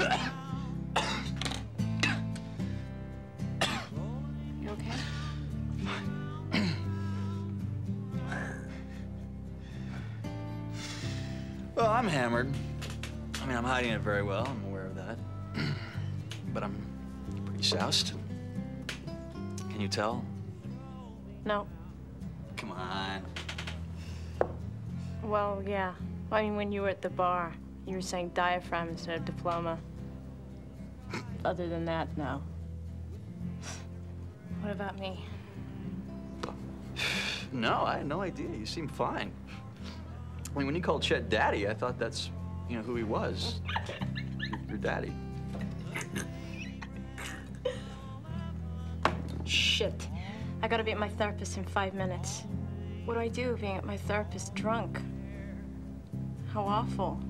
You okay? Well, I'm hammered. I mean, I'm hiding it very well. I'm aware of that. but I'm pretty soused. Can you tell? No. Come on. Well, yeah. I mean, when you were at the bar, you were saying diaphragm instead of diploma. Other than that, no. What about me? No, I had no idea. You seem fine. I mean, when you called Chet daddy, I thought that's, you know, who he was. Your, your daddy. Shit. I gotta be at my therapist in five minutes. What do I do being at my therapist drunk? How awful.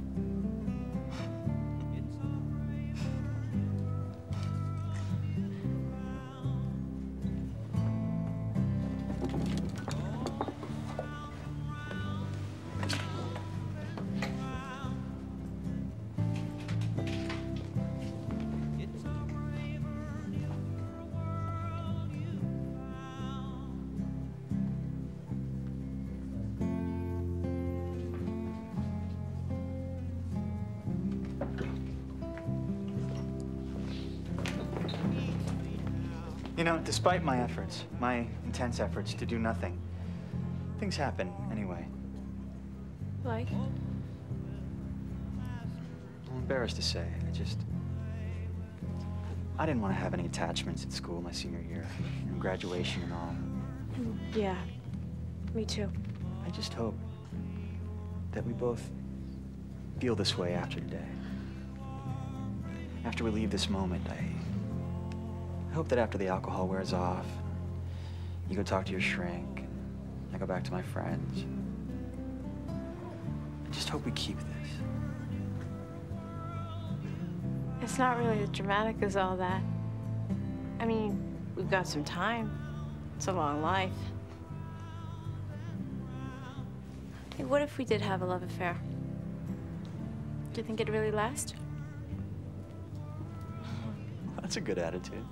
You know, despite my efforts, my intense efforts to do nothing, things happen anyway. Like? I'm embarrassed to say. I just. I didn't want to have any attachments at school my senior year, you know, graduation and all. Mm, yeah. Me too. I just hope that we both feel this way after today. After we leave this moment, I, I hope that after the alcohol wears off, you go talk to your shrink, I go back to my friends. I just hope we keep this. It's not really as dramatic as all that. I mean, we've got some time. It's a long life. Hey, what if we did have a love affair? Do you think it'd really last? That's a good attitude.